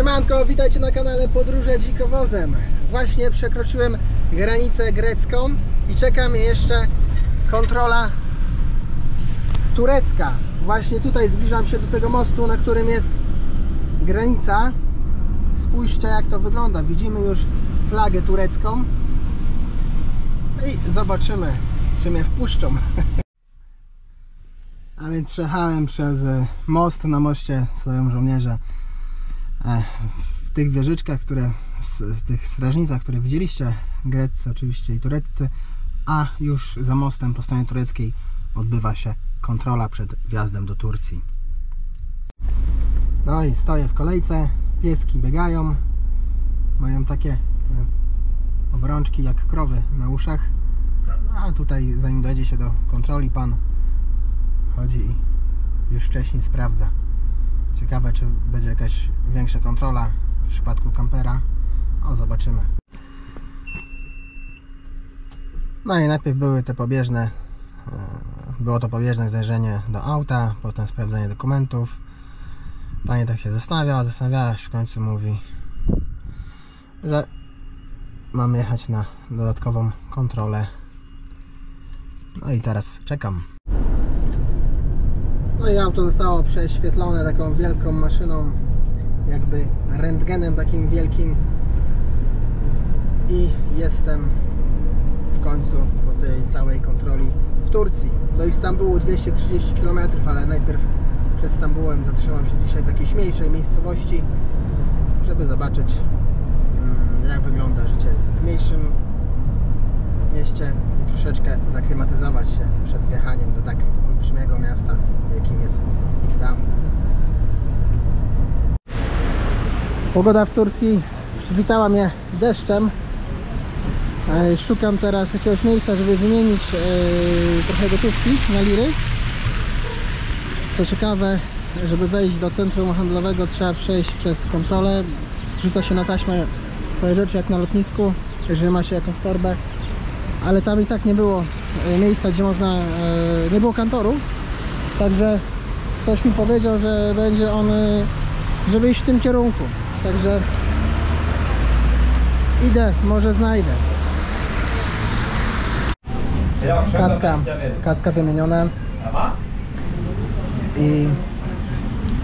Siemanko, witajcie na kanale Podróże Dzikowozem. Właśnie przekroczyłem granicę grecką i czeka mnie jeszcze kontrola turecka. Właśnie tutaj zbliżam się do tego mostu, na którym jest granica. Spójrzcie jak to wygląda. Widzimy już flagę turecką. I zobaczymy, czy mnie wpuszczą. A więc przejechałem przez e, most. Na moście stoją żołnierze w tych wieżyczkach, które z, tych strażnicach, które widzieliście, greccy oczywiście i tureccy, a już za mostem po stronie tureckiej odbywa się kontrola przed wjazdem do Turcji. No i stoję w kolejce, pieski biegają, mają takie e, obrączki jak krowy na uszach, a tutaj zanim dojdzie się do kontroli pan chodzi i już wcześniej sprawdza. Ciekawe, czy będzie jakaś większa kontrola w przypadku kampera. O, zobaczymy. No i najpierw były te pobieżne, e, było to pobieżne zajrzenie do auta, potem sprawdzenie dokumentów. Pani tak się zastanawiała, zastanawiała się, w końcu mówi, że mam jechać na dodatkową kontrolę. No i teraz czekam. No i auto zostało prześwietlone taką wielką maszyną, jakby rentgenem takim wielkim i jestem w końcu po tej całej kontroli w Turcji. Do Istambułu 230 km, ale najpierw przed Stambułem zatrzymam się dzisiaj w jakiejś mniejszej miejscowości, żeby zobaczyć mm, jak wygląda życie w mniejszym mieście i troszeczkę zaklimatyzować się przed wjechaniem do tak olbrzymiego miasta, jakim jest Istanbul. Pogoda w Turcji przywitała mnie deszczem. E, Szukam teraz jakiegoś miejsca, żeby wymienić e, trochę gotówki na liry. Co ciekawe, żeby wejść do centrum handlowego trzeba przejść przez kontrolę. Rzuca się na taśmę swoje rzeczy jak na lotnisku, jeżeli ma się jakąś torbę ale tam i tak nie było e, miejsca, gdzie można, nie było kantoru, także ktoś mi powiedział, że będzie on, e, żeby iść w tym kierunku, także idę, może znajdę. Kaska, kaska wymieniona. I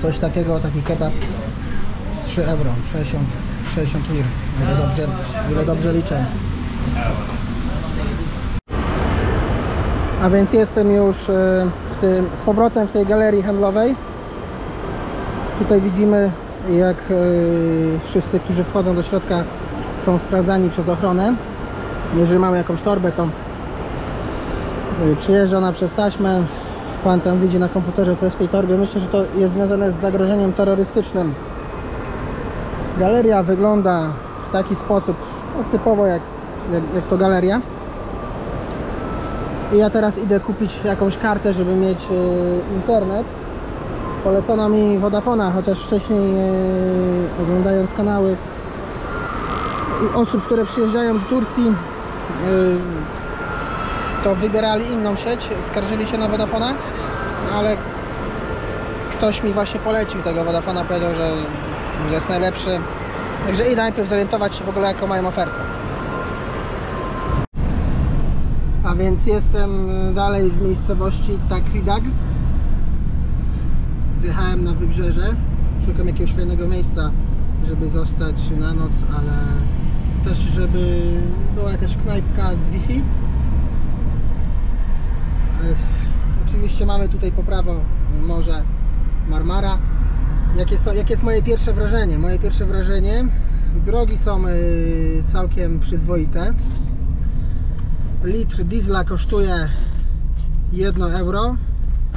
coś takiego, taki kebab 3 euro, 60, 60 lir, ile dobrze, ile dobrze liczę. A więc jestem już w tym, z powrotem w tej galerii handlowej. Tutaj widzimy jak e, wszyscy, którzy wchodzą do środka są sprawdzani przez ochronę. Jeżeli mamy jakąś torbę, to e, przyjeżdża ona przez taśmę. Pan tam widzi na komputerze, co jest w tej torbie. Myślę, że to jest związane z zagrożeniem terrorystycznym. Galeria wygląda w taki sposób, no, typowo jak, jak, jak to galeria. I ja teraz idę kupić jakąś kartę, żeby mieć e, internet. Polecono mi Vodafona, chociaż wcześniej e, oglądając kanały i osób, które przyjeżdżają do Turcji, e, to wybierali inną sieć, skarżyli się na Vodafona, ale ktoś mi właśnie polecił tego Vodafona, powiedział, że, że jest najlepszy. Także idę najpierw zorientować się w ogóle jaką mają ofertę. A więc jestem dalej w miejscowości Takridag. Zjechałem na wybrzeże. Szukam jakiegoś fajnego miejsca, żeby zostać na noc, ale też żeby była jakaś knajpka z Wi-Fi. E, Oczywiście mamy tutaj po prawo morze Marmara. Jakie, są, jakie jest moje pierwsze wrażenie? Moje pierwsze wrażenie, drogi są y, całkiem przyzwoite litr diesla kosztuje 1 euro.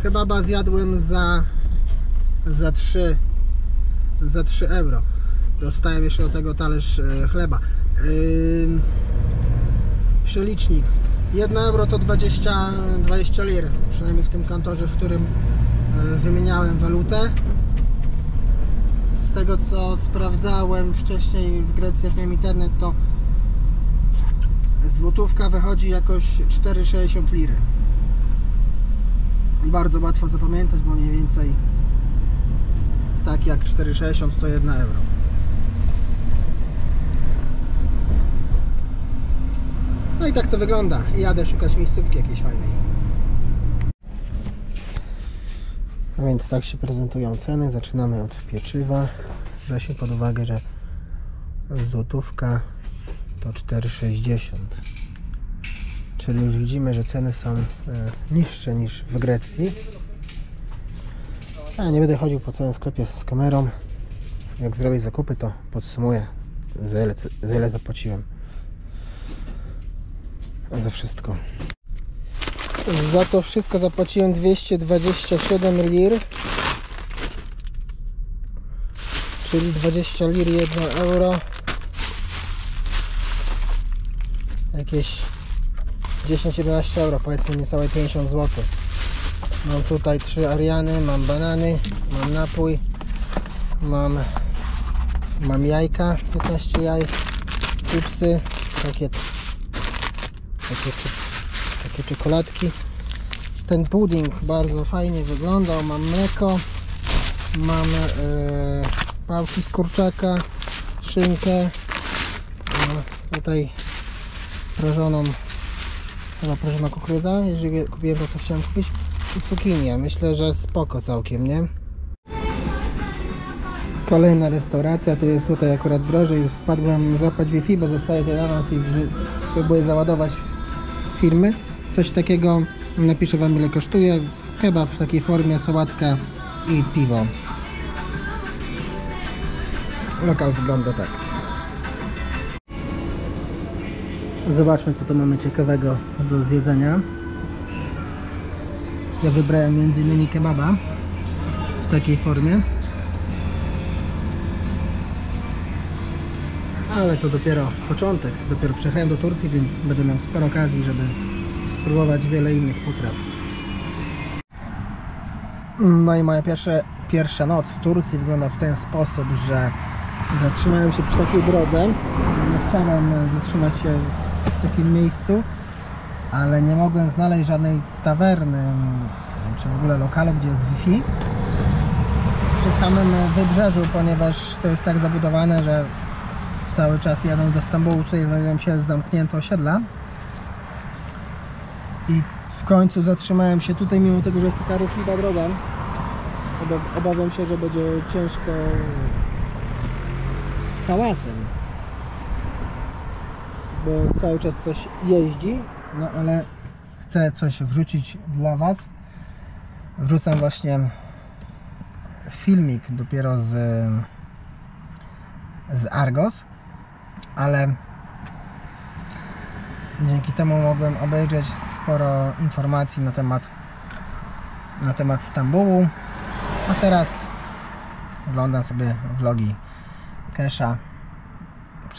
Kebaba zjadłem za za 3 za 3 euro. Dostałem jeszcze do tego talerz e, chleba. Yy, przelicznik. 1 euro to 20, 20 lir. Przynajmniej w tym kantorze, w którym e, wymieniałem walutę. Z tego co sprawdzałem wcześniej w Grecji jak miałem internet to złotówka wychodzi jakoś 4,60 liry bardzo łatwo zapamiętać, bo mniej więcej tak jak 4,60 to 1 euro. No i tak to wygląda. Jadę szukać miejscówki jakiejś fajnej. A więc tak się prezentują ceny. Zaczynamy od pieczywa. Weźmy pod uwagę, że złotówka to 4,60. Czyli już widzimy, że ceny są e, niższe niż w Grecji. A nie będę chodził po całym sklepie z kamerą. Jak zrobię zakupy, to podsumuję, za ile, za ile zapłaciłem. Za wszystko. Za to wszystko zapłaciłem 227 lir. Czyli 20 lir 1 euro. Jakieś 10-11 euro, powiedzmy niecałe 50 zł. Mam tutaj trzy ariany, mam banany, mam napój, mam, mam jajka, 15 jaj, chipsy, takie, takie, takie czekoladki. Ten pudding bardzo fajnie wyglądał, mam mleko, mam e, pałki z kurczaka, szynkę, tutaj prażoną chyba prażona kukurydza, jeżeli kupiłem to co chciałem kupić i cukinię, myślę, że spoko całkiem, nie? Kolejna restauracja, to jest tutaj akurat drożej, wpadłem złapać Wi-Fi, bo zostaje tutaj na nas i spróbuję załadować firmy. Coś takiego, napiszę Wam ile kosztuje, kebab w takiej formie, sałatka i piwo. Lokal wygląda tak. Zobaczmy co tu mamy ciekawego do zjedzenia. Ja wybrałem między innymi kebaba w takiej formie. Ale to dopiero początek. Dopiero przyjechałem do Turcji, więc będę miał sporo okazji, żeby spróbować wiele innych potraw. No i moja pierwsza, noc w Turcji wygląda w ten sposób, że zatrzymałem się przy takiej drodze. Nie chciałem zatrzymać się w takim miejscu, ale nie mogłem znaleźć żadnej tawerny, czy w ogóle lokalu, gdzie jest Wi-Fi przy samym wybrzeżu, ponieważ to jest tak zabudowane, że cały czas jadą do Stambułu, tutaj znajdują się zamknięte osiedla. I w końcu zatrzymałem się tutaj, mimo tego, że jest taka ruchliwa droga. Obaw- obawiam się, że będzie ciężko z hałasem bo cały czas coś jeździ, no ale chcę coś wrzucić dla Was. Wrzucam właśnie filmik dopiero z, z Argos, ale dzięki temu mogłem obejrzeć sporo informacji na temat na temat Stambułu. A teraz oglądam sobie vlogi Kesha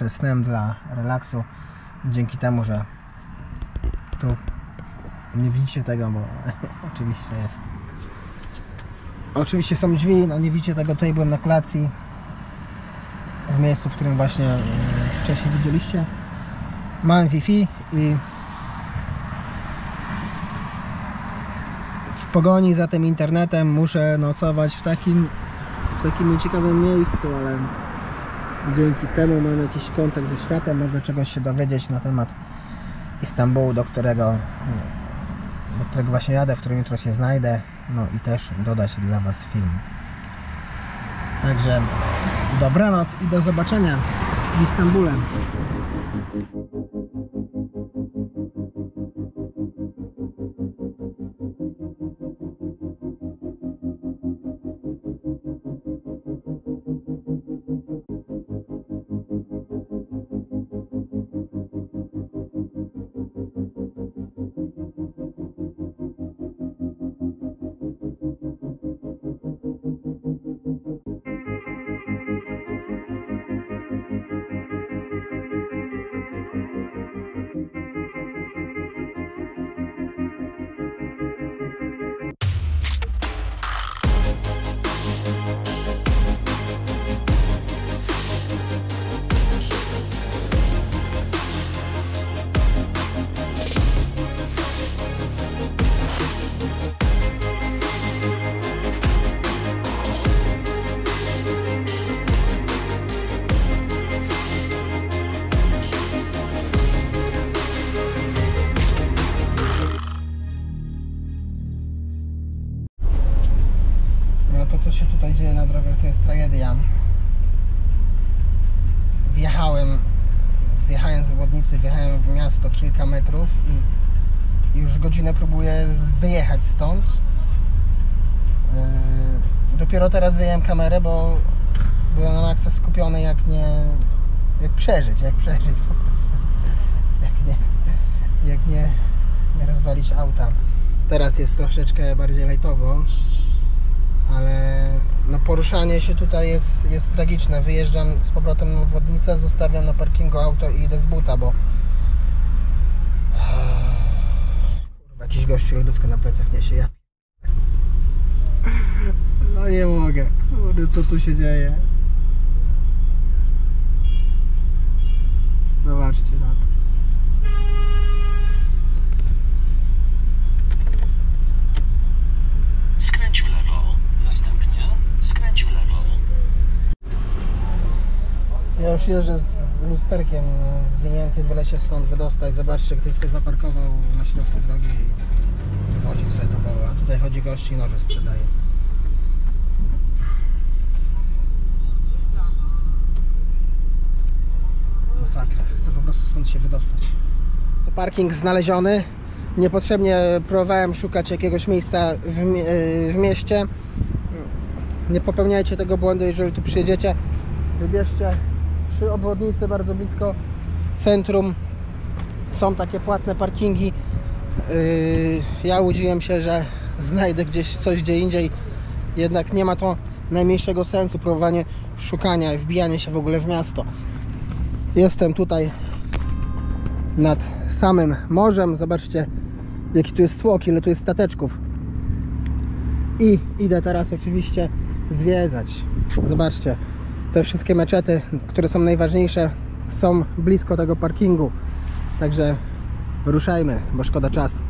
przed snem dla relaksu. Dzięki temu, że tu nie widzicie tego, bo oczywiście jest. Oczywiście są drzwi, no nie widzicie tego, tutaj byłem na kolacji w miejscu, w którym właśnie e, wcześniej widzieliście. Mam Wi-Fi i w pogoni za tym internetem muszę nocować w takim w takim nieciekawym miejscu, ale dzięki temu mam jakiś kontakt ze światem, mogę czegoś się dowiedzieć na temat Istambułu, do którego do którego właśnie jadę, w którym jutro się znajdę, no i też dodać dla Was film. Także dobranoc i do zobaczenia w Istambule. Wjechałem w miasto kilka metrów i, już godzinę próbuję wyjechać stąd. Yy, dopiero teraz wyjąłem kamerę, bo byłem na maksa skupiony jak nie... jak przeżyć, jak przeżyć po prostu. Jak nie, jak nie, nie rozwalić auta. Teraz jest troszeczkę bardziej lejtowo, ale no poruszanie się tutaj jest, jest tragiczne. Wyjeżdżam z powrotem na obwodnicę, zostawiam na parkingu auto i idę z buta, bo Kurwa, jakiś gościu lodówkę na plecach niesie, ja no nie mogę, kurde co tu się dzieje? Zobaczcie na to Już jeżdżę z lusterkiem zwiniętym, byle się stąd wydostać. Zobaczcie, ktoś sobie zaparkował na środku drogi i wozi swoje toboły. A tutaj chodzi gości i noże sprzedaje. Masakra. Chcę po prostu stąd się wydostać. To parking znaleziony. Niepotrzebnie próbowałem szukać jakiegoś miejsca w, w mieście. Nie popełniajcie tego błędu, jeżeli tu przyjedziecie. Wybierzcie przy obwodnicy bardzo blisko centrum. Są takie płatne parkingi. Yy, Ja łudziłem się, że znajdę gdzieś coś gdzie indziej. Jednak nie ma to najmniejszego sensu próbowanie szukania i wbijanie się w ogóle w miasto. Jestem tutaj nad samym morzem. Zobaczcie, jaki tu jest tłok, ile tu jest stateczków. I idę teraz oczywiście zwiedzać. Zobaczcie, te wszystkie meczety, które są najważniejsze, są blisko tego parkingu. Także ruszajmy, bo szkoda czasu.